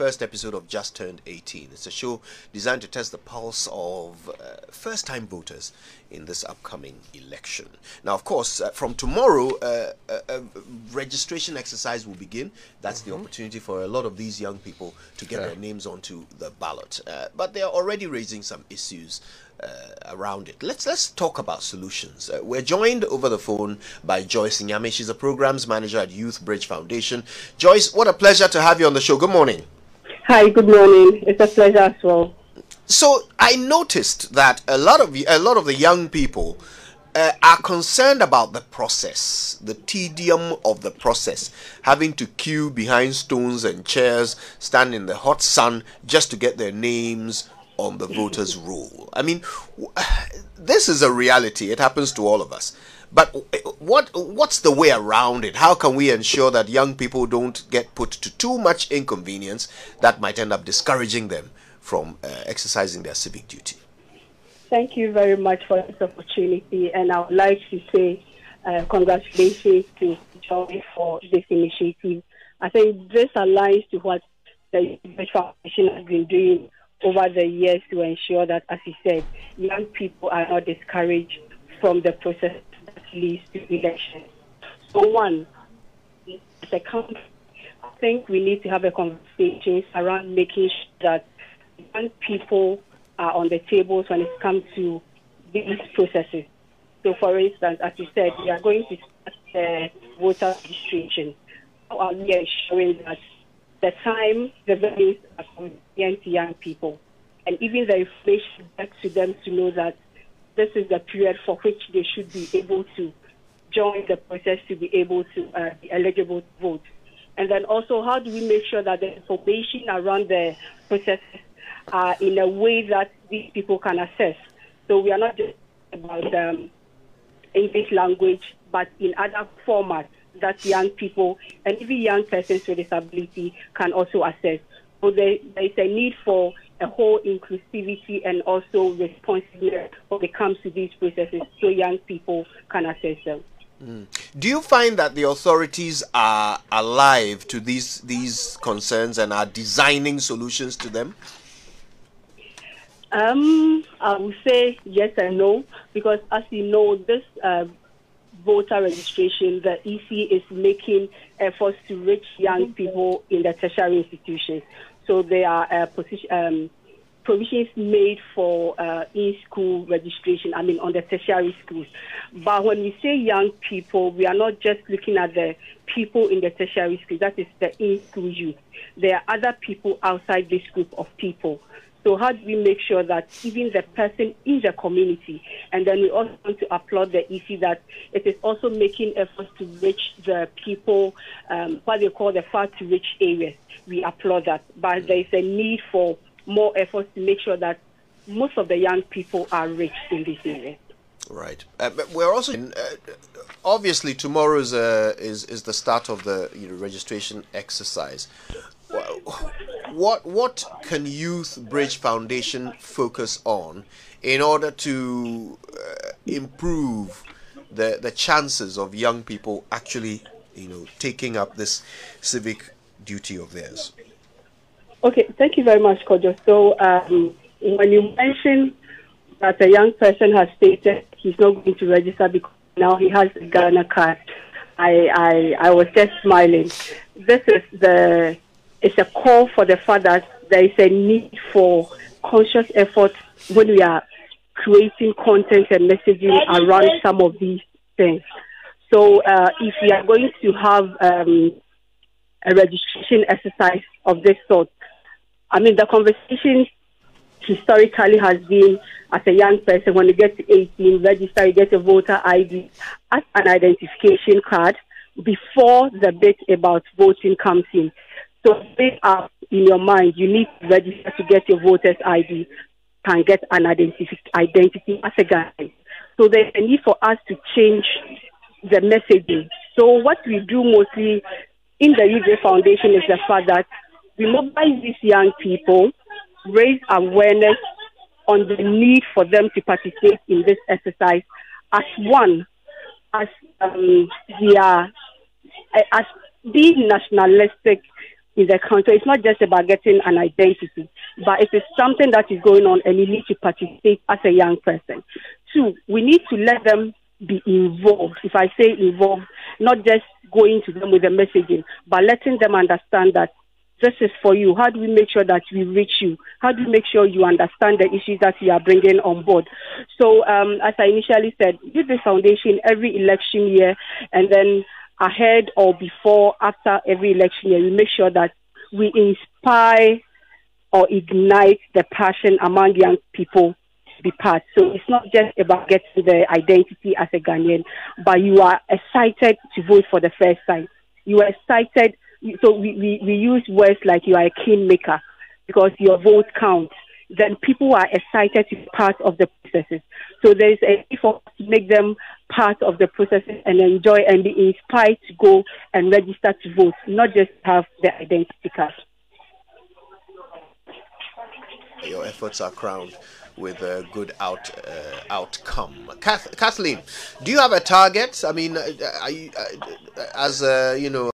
first episode of Just Turned 18. It's a show designed to test the pulse of uh, first time voters in this upcoming election. Now, of course, uh, from tomorrow, uh, a, a, registration exercise will begin. That's mm-hmm. the opportunity for a lot of these young people to get yeah. their names onto the ballot. Uh, but they're already raising some issues. Uh, around it. Let's let's talk about solutions. Uh, we're joined over the phone by Joyce Nyame. She's a programs manager at Youth Bridge Foundation. Joyce, what a pleasure to have you on the show. Good morning. Hi, good morning. It's a pleasure as well. So I noticed that a lot of a lot of the young people uh, are concerned about the process, the tedium of the process, having to queue behind stones and chairs, stand in the hot sun just to get their names on the voters' roll. I mean, this is a reality. It happens to all of us. But what what's the way around it? How can we ensure that young people don't get put to too much inconvenience that might end up discouraging them from uh, exercising their civic duty? Thank you very much for this opportunity, and I would like to say uh, congratulations to Joy for this initiative. I think this aligns to what the Foundation has been doing over the years to ensure that, as you said, young people are not discouraged from the process leads to election. So one, as a company, I think we need to have a conversation around making sure that young people are on the tables when it comes to these processes. So, for instance, as you said, we are going to start the voter registration. How are we ensuring that the time the venues are convenient to young people, and even the information back to them to know that this is the period for which they should be able to join the process to be able to uh, be eligible to vote. And then also, how do we make sure that the information around the process are in a way that these people can access? So we are not just about um, English language, but in other formats that young people and even young persons with disability can also access. So there, there is a need for a whole inclusivity and also responsiveness when it comes to these processes so young people can access them. Mm. Do you find that the authorities are alive to these these concerns and are designing solutions to them? Um, I would say yes and no because, as you know, this uh, voter registration, the EC is making efforts to reach young people in the tertiary institutions. So there are uh, position, um, provisions made for uh, in-school registration, I mean, on the tertiary schools. But when we say young people, we are not just looking at the people in the tertiary schools, that is the in-school youth. There are other people outside this group of people. So how do we make sure that even the person in the community, and then we also want to applaud the EC that it is also making efforts to reach the people, um, what they call the far to reach areas. We applaud that, but there is a need for more efforts to make sure that most of the young people are reached in this area. Right. Uh, we're also in, uh, obviously tomorrow is, uh, is is the start of the you know, registration exercise. What what can Youth Bridge Foundation focus on in order to uh, improve the the chances of young people actually you know taking up this civic duty of theirs? Okay, thank you very much, Kojo. So, um, when you mentioned that a young person has stated he's not going to register because now he has a Ghana card, I, I, I was just smiling. This is the it's a call for the fact that there is a need for conscious effort when we are creating content and messaging around some of these things. So, uh, if we are going to have um, a registration exercise of this sort, I mean, the conversation historically has been as a young person, when you get to 18, register, you get a voter ID as an identification card before the bit about voting comes in. So, make up in your mind, you need to register to get your voter's ID, can get an identity, identity as a guy. So, there's a need for us to change the messaging. So, what we do mostly in the Youth Bridge Foundation is the fact that we mobilize these young people, raise awareness on the need for them to participate in this exercise as one, as um, are, as being nationalistic in the country. It's not just about getting an identity, but it is something that is going on and you need to participate as a young person. Two, we need to let them be involved. If I say involved, not just going to them with the messaging, but letting them understand that this is for you. How do we make sure that we reach you? How do we make sure you understand the issues that we are bringing on board? So, um, as I initially said, with the foundation every election year, and then ahead or before, after every election year, we make sure that we inspire or ignite the passion among young people to be part. So it's not just about getting the identity as a Ghanaian, but you are excited to vote for the first time. You are excited. So we, we, we use words like you are a kingmaker because your vote counts. Then people are excited to be part of the processes. So there is a effort to make them part of the process and enjoy and be inspired to go and register to vote, not just have the identity card. Your efforts are crowned with a good out uh, outcome. Kath- Kathleen, do you have a target? I mean, uh, you, uh, as you know.